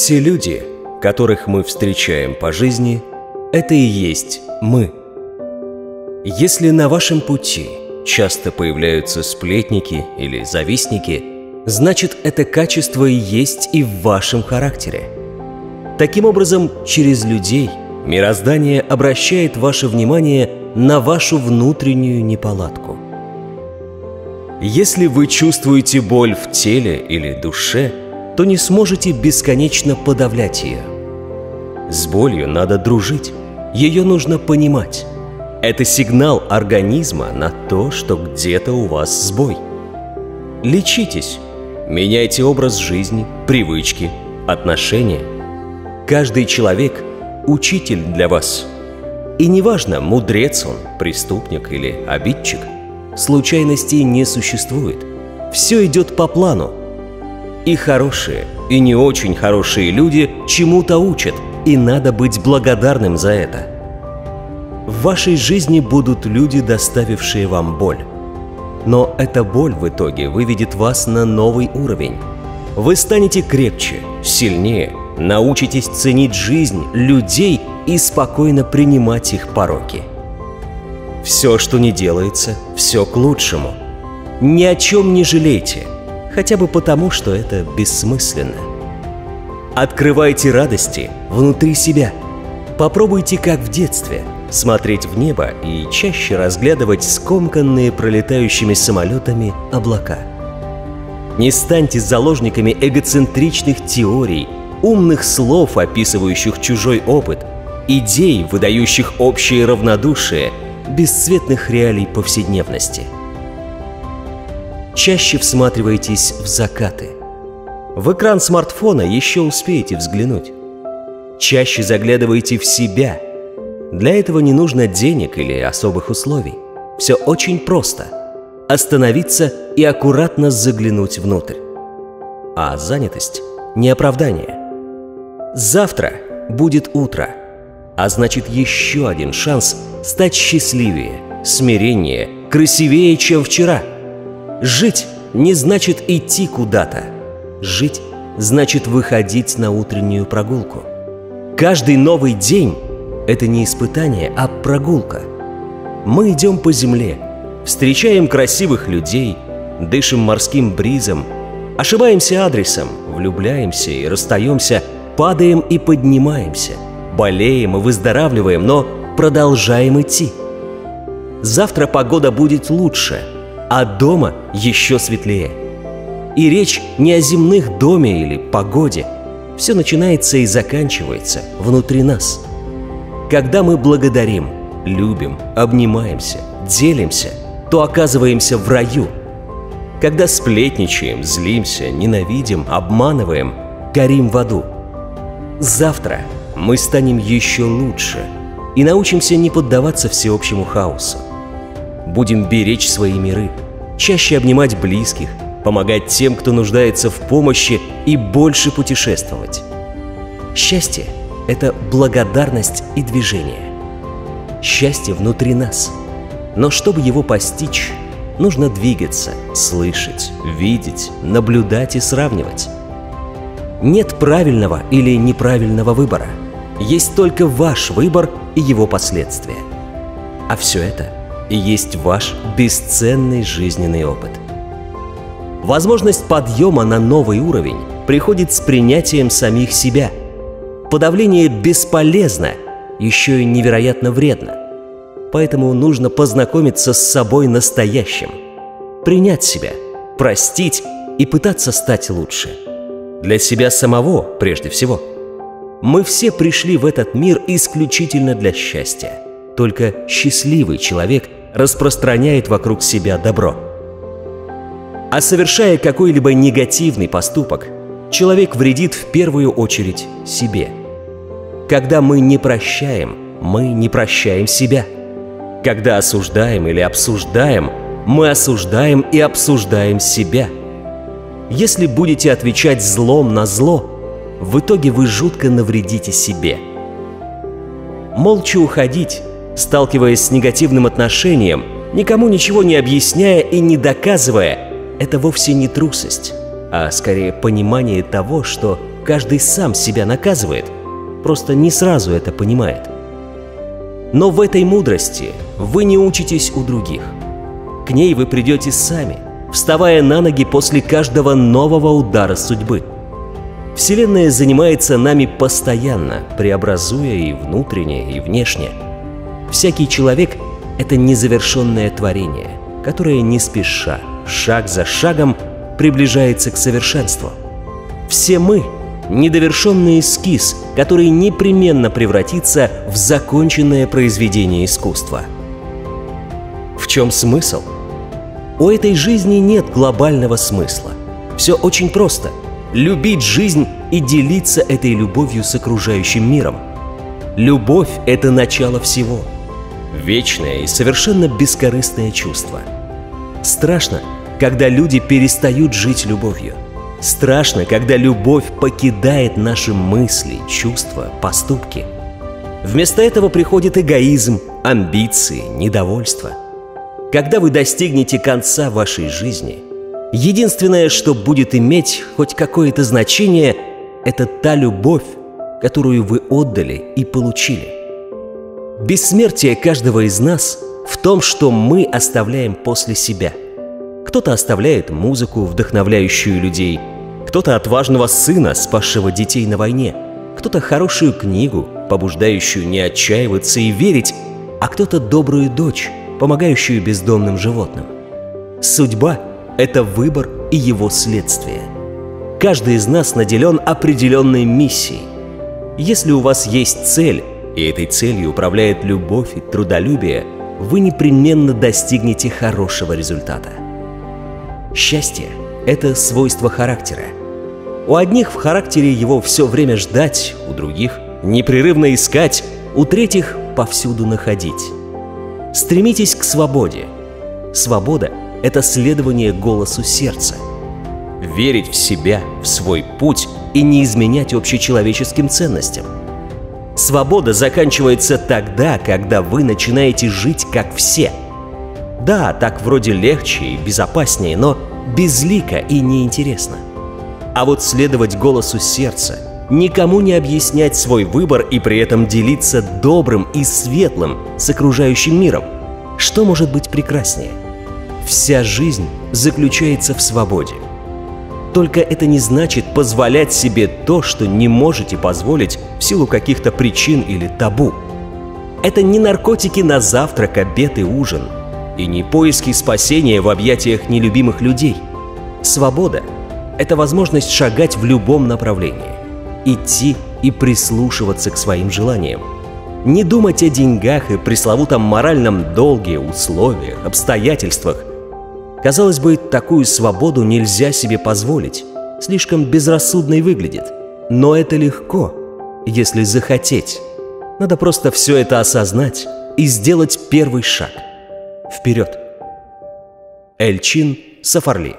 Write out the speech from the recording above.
Все люди, которых мы встречаем по жизни, это и есть мы. Если на вашем пути часто появляются сплетники или завистники, значит это качество и есть и в вашем характере. Таким образом, через людей мироздание обращает ваше внимание на вашу внутреннюю неполадку. Если вы чувствуете боль в теле или душе, то не сможете бесконечно подавлять ее. С болью надо дружить, ее нужно понимать. Это сигнал организма на то, что где-то у вас сбой. Лечитесь, меняйте образ жизни, привычки, отношения. Каждый человек – учитель для вас. И неважно, мудрец он, преступник или обидчик, случайностей не существует. Все идет по плану. И хорошие, и не очень хорошие люди чему-то учат, и надо быть благодарным за это – в вашей жизни будут люди, доставившие вам боль. Но эта боль в итоге выведет вас на новый уровень. Вы станете крепче, сильнее, научитесь ценить жизнь, людей и спокойно принимать их пороки. Все, что не делается, все к лучшему. Ни о чем не жалейте, хотя бы потому, что это бессмысленно. Открывайте радости внутри себя. Попробуйте, как в детстве – смотреть в небо и чаще разглядывать скомканные пролетающими самолетами облака. Не станьте заложниками эгоцентричных теорий, умных слов, описывающих чужой опыт, идей, выдающих общее равнодушие, бесцветных реалий повседневности. Чаще всматривайтесь в закаты. В экран смартфона еще успеете взглянуть. Чаще заглядывайте в себя – для этого не нужно денег или особых условий. Все очень просто. Остановиться и аккуратно заглянуть внутрь. А занятость – не оправдание. Завтра будет утро, а значит еще один шанс стать счастливее, смиреннее, красивее, чем вчера. Жить не значит идти куда-то. Жить значит выходить на утреннюю прогулку. Каждый новый день это не испытание, а прогулка. Мы идем по земле, встречаем красивых людей, дышим морским бризом, ошибаемся адресом, влюбляемся и расстаемся, падаем и поднимаемся, болеем и выздоравливаем, но продолжаем идти. Завтра погода будет лучше, а дома еще светлее. И речь не о земных доме или погоде. Все начинается и заканчивается внутри нас – когда мы благодарим, любим, обнимаемся, делимся, то оказываемся в раю. Когда сплетничаем, злимся, ненавидим, обманываем, горим в аду. Завтра мы станем еще лучше и научимся не поддаваться всеобщему хаосу. Будем беречь свои миры, чаще обнимать близких, помогать тем, кто нуждается в помощи и больше путешествовать. Счастье – это благодарность и движение. Счастье внутри нас. Но чтобы его постичь, нужно двигаться, слышать, видеть, наблюдать и сравнивать. Нет правильного или неправильного выбора. Есть только ваш выбор и его последствия. А все это и есть ваш бесценный жизненный опыт. Возможность подъема на новый уровень приходит с принятием самих себя – Подавление бесполезно, еще и невероятно вредно. Поэтому нужно познакомиться с собой настоящим. Принять себя, простить и пытаться стать лучше. Для себя самого, прежде всего. Мы все пришли в этот мир исключительно для счастья. Только счастливый человек распространяет вокруг себя добро. А совершая какой-либо негативный поступок, человек вредит в первую очередь себе – когда мы не прощаем, мы не прощаем себя. Когда осуждаем или обсуждаем, мы осуждаем и обсуждаем себя. Если будете отвечать злом на зло, в итоге вы жутко навредите себе. Молча уходить, сталкиваясь с негативным отношением, никому ничего не объясняя и не доказывая, это вовсе не трусость, а скорее понимание того, что каждый сам себя наказывает, просто не сразу это понимает. Но в этой мудрости вы не учитесь у других. К ней вы придете сами, вставая на ноги после каждого нового удара судьбы. Вселенная занимается нами постоянно, преобразуя и внутренне, и внешне. Всякий человек — это незавершенное творение, которое не спеша, шаг за шагом приближается к совершенству. Все мы — недовершенный эскиз, который непременно превратится в законченное произведение искусства. В чем смысл? У этой жизни нет глобального смысла. Все очень просто. Любить жизнь и делиться этой любовью с окружающим миром. Любовь — это начало всего. Вечное и совершенно бескорыстное чувство. Страшно, когда люди перестают жить любовью. Страшно, когда любовь покидает наши мысли, чувства, поступки. Вместо этого приходит эгоизм, амбиции, недовольство. Когда вы достигнете конца вашей жизни, единственное, что будет иметь хоть какое-то значение, это та любовь, которую вы отдали и получили. Бессмертие каждого из нас в том, что мы оставляем после себя – кто-то оставляет музыку, вдохновляющую людей, кто-то отважного сына, спасшего детей на войне, кто-то хорошую книгу, побуждающую не отчаиваться и верить, а кто-то добрую дочь, помогающую бездомным животным. Судьба — это выбор и его следствие. Каждый из нас наделен определенной миссией. Если у вас есть цель, и этой целью управляет любовь и трудолюбие, вы непременно достигнете хорошего результата. Счастье — это свойство характера. У одних в характере его все время ждать, у других — непрерывно искать, у третьих — повсюду находить. Стремитесь к свободе. Свобода — это следование голосу сердца. Верить в себя, в свой путь и не изменять общечеловеческим ценностям. Свобода заканчивается тогда, когда вы начинаете жить как все — да, так вроде легче и безопаснее, но безлико и неинтересно. А вот следовать голосу сердца, никому не объяснять свой выбор и при этом делиться добрым и светлым с окружающим миром. Что может быть прекраснее? Вся жизнь заключается в свободе. Только это не значит позволять себе то, что не можете позволить в силу каких-то причин или табу. Это не наркотики на завтрак, обед и ужин – и не поиски спасения в объятиях нелюбимых людей. Свобода — это возможность шагать в любом направлении, идти и прислушиваться к своим желаниям. Не думать о деньгах и пресловутом моральном долге, условиях, обстоятельствах. Казалось бы, такую свободу нельзя себе позволить, слишком безрассудной выглядит. Но это легко, если захотеть. Надо просто все это осознать и сделать первый шаг — Вперед! Эльчин Сафарли